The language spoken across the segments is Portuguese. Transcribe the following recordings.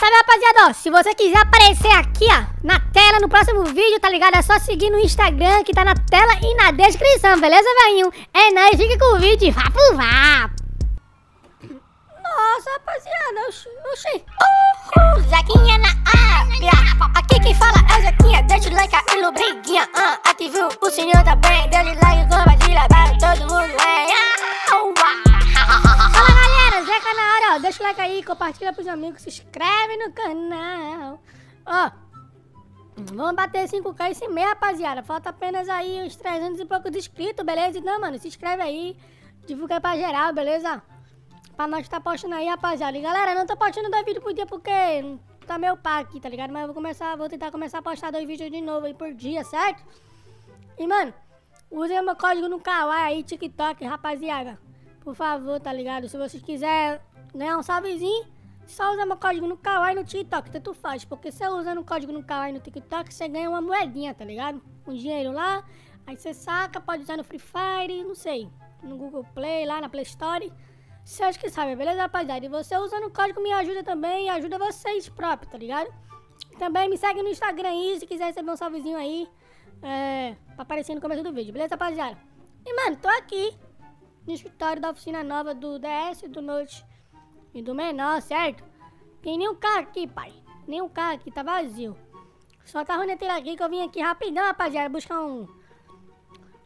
Sabe, rapaziada, ó, se você quiser aparecer aqui, ó, na tela, no próximo vídeo, tá ligado? É só seguir no Instagram, que tá na tela e na descrição, beleza, velhinho? É nóis, fica com o vídeo, vá pro vá! Nossa, rapaziada, oxi, oxi. Uh, Zequinha na área. Aqui quem fala é o Zequinha. Deixa o like aí no briguinha. Uh, ative o sininho também. Deixa o like, compartilha para todo mundo. É. Fala galera, Zeca na área, ó. Deixa o like aí, compartilha pros amigos, se inscreve. Ó, vamos bater 5k esse mês, rapaziada. Falta apenas aí uns 300 e poucos inscritos, beleza? Então, mano, se inscreve aí, divulga pra geral, beleza? Pra nós tá postando aí, rapaziada. E galera, não tô postando dois vídeos por dia porque tá meio pá aqui, tá ligado? Mas eu vou começar, vou tentar começar a postar dois vídeos de novo aí por dia, certo? E, mano, usem meu código no Kawaii aí, TikTok, rapaziada. Por favor, tá ligado? Se vocês quiserem ganhar um salvezinho, só usa meu código no Kawaii no TikTok, tanto faz. Porque se usando o código no Kawaii no TikTok, você ganha uma moedinha, tá ligado? Um dinheiro lá, aí você saca, pode usar no Free Fire, não sei, no Google Play, lá na Play Store. Você acha que sabe, beleza, rapaziada? E você usando o código me ajuda também e ajuda vocês próprios, tá ligado? Também me segue no Instagram aí, se quiser receber um salvezinho aí, é, pra aparecer no começo do vídeo, beleza, rapaziada? E, mano, tô aqui no escritório da oficina nova do DS, do Note e do Menor, certo? Tem nenhum carro aqui, pai. Nenhum carro aqui, tá vazio. Só tá a roneteira aqui que eu vim aqui rapidão, rapaziada, buscar um...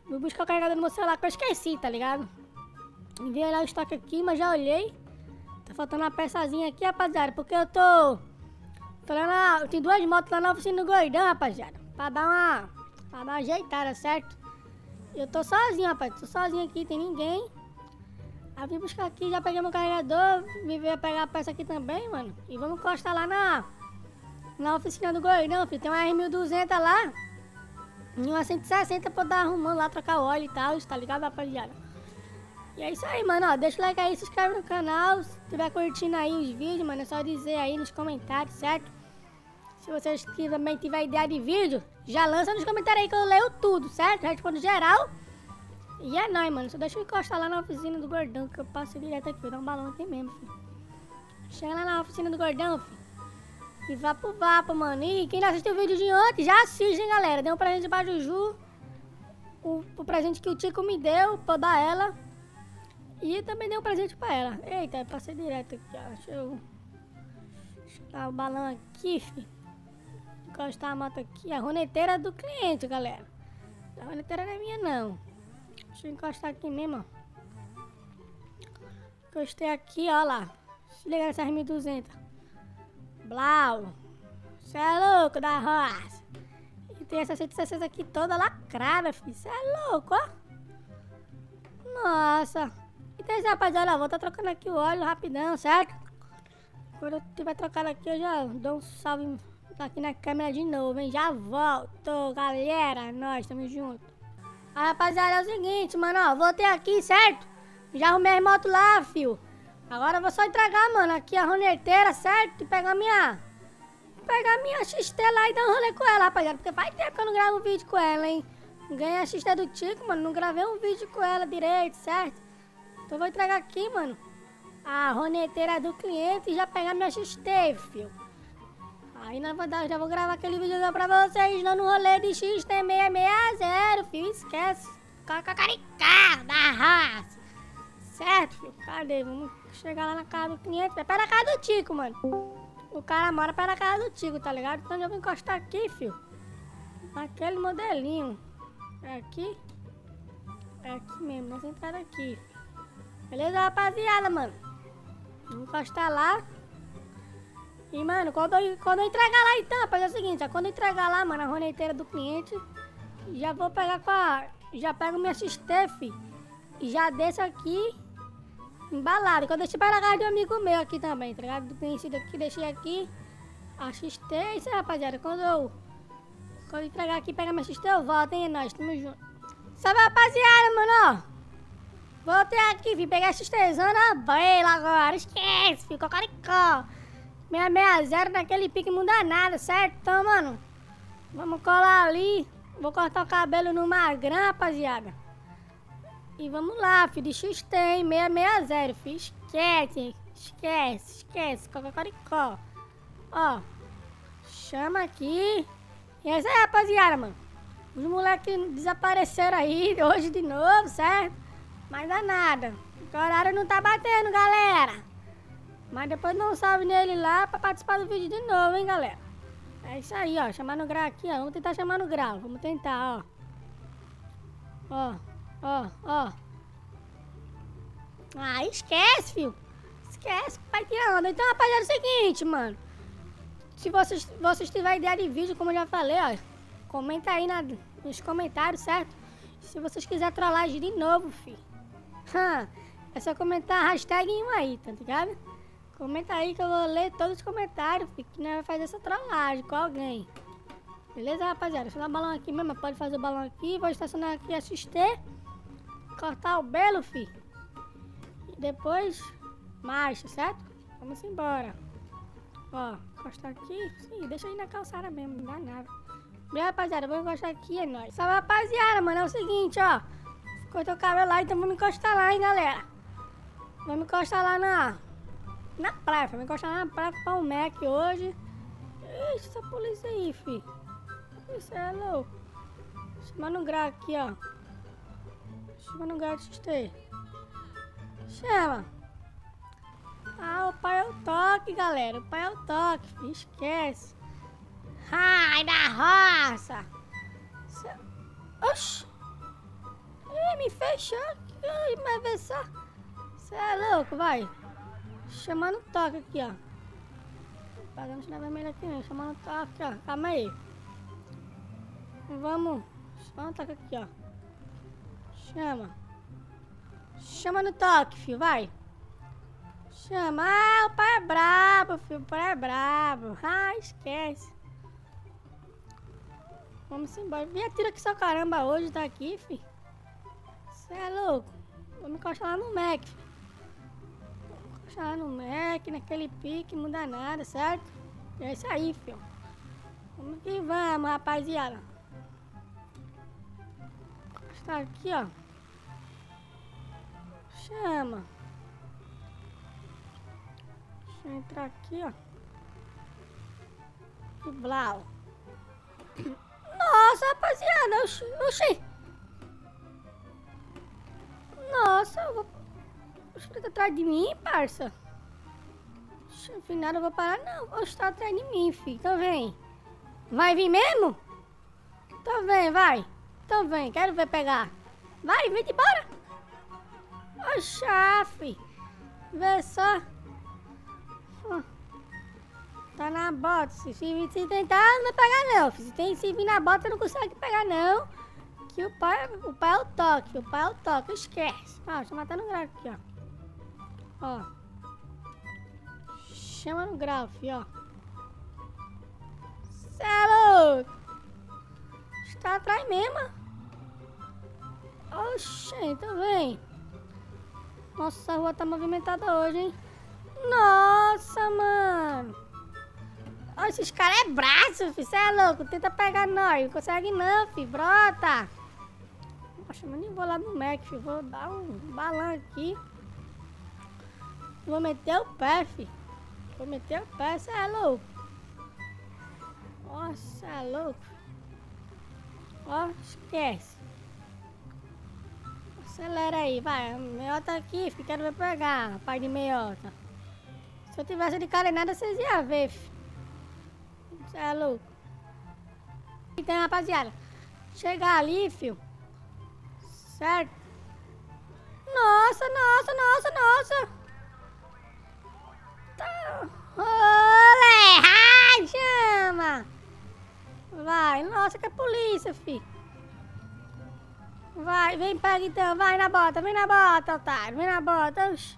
Vou buscar o carregador no meu celular que eu esqueci, tá ligado? Vi olhar o estoque aqui, mas já olhei. Tá faltando uma peçazinha aqui, rapaziada. Porque eu tô... Tô lá na... Tem duas motos lá na oficina do Gordão, rapaziada. Pra dar uma... Pra dar uma ajeitada, certo? Eu tô sozinho, rapaz. Tô sozinho aqui, tem ninguém. Aí vim buscar aqui, já peguei meu carregador. Me veio pegar a peça aqui também, mano. E vamos encostar lá na... Na oficina do Gordão, filho. Tem uma R1200 lá. E uma 160 pra dar arrumando lá, trocar óleo e tal. Tá ligado, rapaziada? E é isso aí, mano, ó, deixa o like aí, se inscreve no canal, se estiver curtindo aí os vídeos, mano, é só dizer aí nos comentários, certo? Se vocês também tiver ideia de vídeo, já lança nos comentários aí que eu leio tudo, certo? Respondo geral. E é nóis, mano, só deixa eu encostar lá na oficina do Gordão, que eu passo direto aqui, vou dar um balão aqui mesmo, filho. Chega lá na oficina do Gordão, filho. E vá pro vapo, mano. E quem não assistiu o vídeo de ontem, já assiste, hein, galera. Deu um presente pra Juju. O, o presente que o Tico me deu, pra dar ela. E também dei um presente pra ela. Eita, passei direto aqui, ó. Deixa eu... Deixa o balão aqui, filho. Encostar a moto aqui. A roneteira do cliente, galera. A roneteira não é minha, não. Deixa eu encostar aqui mesmo, ó. Encostei aqui, ó lá. Se liga nessa R1200. Blau. Você é louco da roça. E tem essa 160 aqui toda lacrada, filho. Você é louco, ó. Nossa. Então, esse rapaziada, vou tá trocando aqui o óleo rapidão, certo? Quando eu tiver trocado aqui, eu já dou um salve aqui na câmera de novo, hein? Já volto, galera. Nós estamos juntos. Aí, rapaziada, é o seguinte, mano, ó. Voltei aqui, certo? Já arrumei as motos lá, fio. Agora eu vou só entregar, mano, aqui a roneteira, certo? E pegar minha... Pegar minha XT lá e dar um rolê com ela, rapaziada. Porque faz tempo que eu não gravo um vídeo com ela, hein? Ganhei a XT do Tico, mano. Não gravei um vídeo com ela direito, certo? Então vou entregar aqui, mano, a roneteira do cliente e já pegar minha XT, fio. Aí na verdade já vou gravar aquele vídeo pra vocês lá no rolê de XT660, fio. Esquece. Cacaricá da raça. Certo, fio? Cadê? Vamos chegar lá na casa do cliente. É perto da casa do Tico, mano. O cara mora perto da casa do Tico, tá ligado? Então eu vou encostar aqui, fio. Naquele modelinho. É aqui? É aqui mesmo, nessa entrada aqui. Beleza, rapaziada, mano? Vamos encostar lá. E, mano, quando eu, quando eu entregar lá, então, rapaz, é o seguinte, ó, quando eu entregar lá, mano, a roneteira do cliente, já vou pegar com a... Já pego minha XTF e já desço aqui embalado. Quando eu deixei para casa de um amigo meu aqui também, tá ligado? Do conhecido aqui, deixei aqui a XT. É isso rapaziada. Quando eu, quando eu entregar aqui, pegar minha XT, eu volto, hein? É nóis, tamo junto. Salve, rapaziada, mano. Voltei aqui, vim pegar esses tesão na baila agora. Esquece, ficou caricó. 660 naquele pique não dá nada, certo? Então, mano, vamos colar ali. Vou cortar o cabelo no magrão, rapaziada. E vamos lá, filho, de X tem 660, filho. Esquece, esquece, esquece, coca caricó. Ó. Chama aqui. E é isso aí, rapaziada, mano. Os moleques desapareceram aí hoje de novo, certo? Mas dá nada. O horário não tá batendo, galera. Mas depois um salve nele lá pra participar do vídeo de novo, hein, galera. É isso aí, ó. Chamar no grau aqui, ó. Vamos tentar chamar no grau. Vamos tentar, ó. Ó, ó, ó. Ah, esquece, filho. Esquece, pai tira onda. Então, rapaziada, é o seguinte, mano. Se vocês, vocês tiverem ideia de vídeo, como eu já falei, ó. Comenta aí na, nos comentários, certo? Se vocês quiserem trollagem de novo, filho. é só comentar a hashtag aí, tá ligado? Comenta aí que eu vou ler todos os comentários, que nós vamos fazer essa trollagem com alguém. Beleza, rapaziada? Eu dar balão aqui mesmo. Pode fazer o balão aqui. Vou estacionar aqui assistir. Cortar o belo, fi. E depois, marcha, certo? Vamos embora. Ó, encostar aqui. Sim, deixa aí na calçada mesmo, não dá nada. Beleza, rapaziada? Vou encostar aqui, é nóis. Salve, rapaziada, mano. É o seguinte, ó. Cortou o cabelo lá, então vamos encostar lá, hein, galera. Vamos encostar lá na... Na praia, vamos encostar na praia com o Mac hoje. Ixi, essa polícia aí, fi. Isso é louco. Chama no grau aqui, ó. Chama no grau XT. Chama. Ah, o pai é o toque, galera. O pai é o toque. Esquece. Ai, da roça. Oxi. Ih, me fechou. Mas vê só. Você é louco, vai. Chamando toque aqui, ó. Pagando sinal vermelho aqui, né? Chamando toque, ó. Calma aí. Vamos. Vamos tocar aqui, ó. Chama. Chama no toque, filho, vai. Chama. Ah, o pai é brabo, filho. O pai é brabo. Ah, esquece. Vamos embora. Vem atira que seu caramba hoje tá aqui, filho. Você é louco. Vamos encostar lá no Mac, filho. Lá no Mac, naquele pique, muda nada, certo? É isso aí, filho. Vamos que vamos, rapaziada tá aqui, ó. Chama. Deixa eu entrar aqui, ó. E blau. Nossa, rapaziada. Oxi. Nossa, eu vou... Oxi, tá atrás de mim, parça. Final eu vou parar. Não, oxi, tá atrás de mim, filho. Então vem. Vai vir mesmo? Então vem, vai. Então vem, quero ver pegar. Vai, vem embora. Ô, chefe. Vê só. Tá na bota. Se, se, se tentar, não vai pegar não. Se, tem, se vir na bota, não consegue pegar não. Que o pai, o pai é o toque. O pai é o toque. Esquece. Ó, deixa eu matar no grau aqui, ó. Ó. Chama no grau, ó. Cê é louco. Está atrás mesmo. Oxê, então vem. Nossa, rua tá movimentada hoje, hein? Nossa, mano. Olha, esses caras é braço, filho. Você é louco. Tenta pegar nós. Não consegue não, filho. Brota. Poxa, mas nem vou lá no Mac, filho. Vou dar um balão aqui. Vou meter o pé, filho. Vou meter o pé. Você é louco. Nossa, é louco. Ó, esquece. Acelera aí, vai. Meiota aqui, filho. Quero ver pegar, pai de meiota. Se eu tivesse de carenada, vocês iam ver, filho. Você é louco. Então, rapaziada, chegar ali, filho. Certo? Nossa, nossa, nossa, nossa. Polícia, filho. Vai, vem, pega então, vai na bota, vem na bota, otário, vem na bota. Oxi.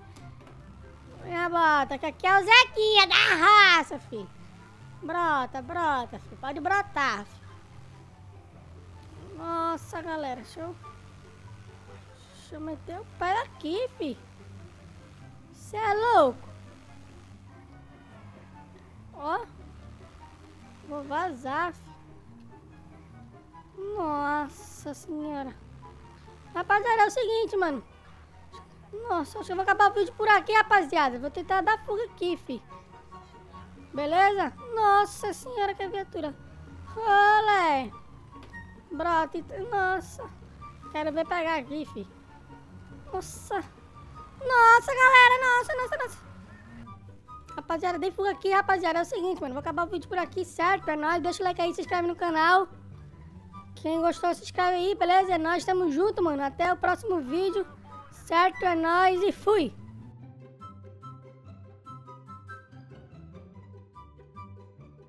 Vem na bota, que aqui é o Zequinha da raça, filho. Brota, brota, filho, pode brotar, filho. Nossa, galera, deixa eu... Deixa eu meter o pé aqui, filho. Você é louco? Ó. Vou vazar, filho. Nossa senhora. Rapaziada, é o seguinte, mano. Nossa, acho que eu vou acabar o vídeo por aqui, rapaziada. Vou tentar dar fuga aqui, fi. Beleza? Nossa senhora, que viatura. Olé. Brota. Nossa. Quero ver pegar aqui, fi. Nossa. Nossa, galera. Nossa, nossa, nossa. Rapaziada, dei fuga aqui, rapaziada. É o seguinte, mano. Vou acabar o vídeo por aqui, certo? É nóis. Deixa o like aí, se inscreve no canal. Quem gostou, se inscreve aí, beleza? É nóis, tamo junto, mano. Até o próximo vídeo. Certo? É nóis e fui!